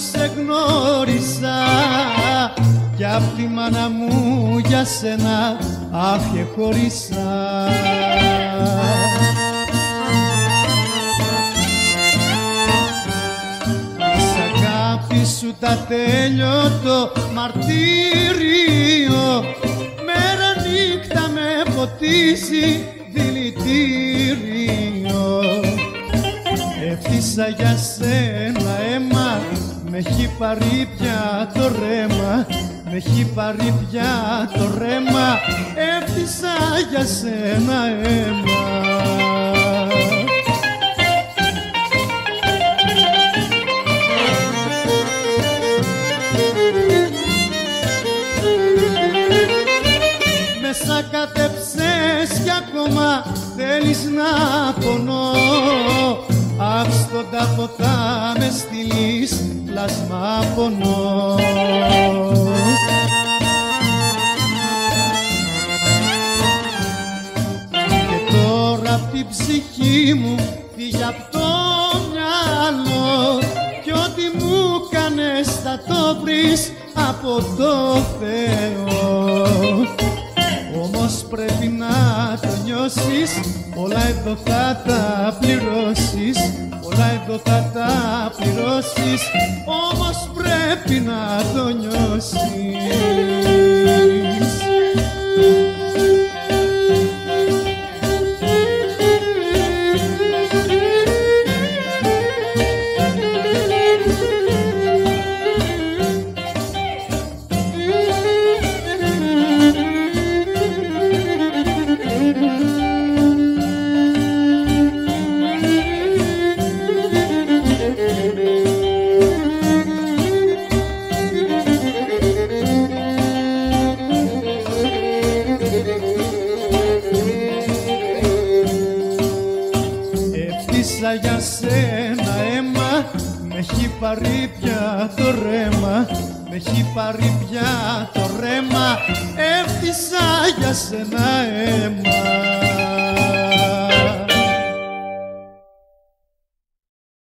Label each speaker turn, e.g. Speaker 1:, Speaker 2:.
Speaker 1: σε γνώρισα κι απ' τη μάνα μου για σένα άφιε χωρίσα. Τα τέλειωτο μαρτύριο. Μέρα νύχτα με ποτίζει δηλητήριο. Εύθυσα για σένα αίμα με έχει πάρει πια το ρέμα. Με έχει πάρει πια το ρέμα. Εύθυσα για σένα αίμα Μέσα κατεψες κι ακόμα θέλεις να πονώ. Αχ στον τάφο θα με στείλεις πλάσμα πονώ. Και τώρα απ' την ψυχή μου φύγει απ' το μυαλό. Κι ό,τι μου κάνες θα το βρεις από το Θεό το νιώσεις Όλα εδώ θα τα πληρώσεις Όλα εδώ θα τα πληρώσεις Όμως πρέπει να το νιώσεις Εύθυσα για σένα αίμα με έχει πάρει πια το ρέμα. Με έχει πάρει πια το ρέμα. Εύθυσα για σένα αίμα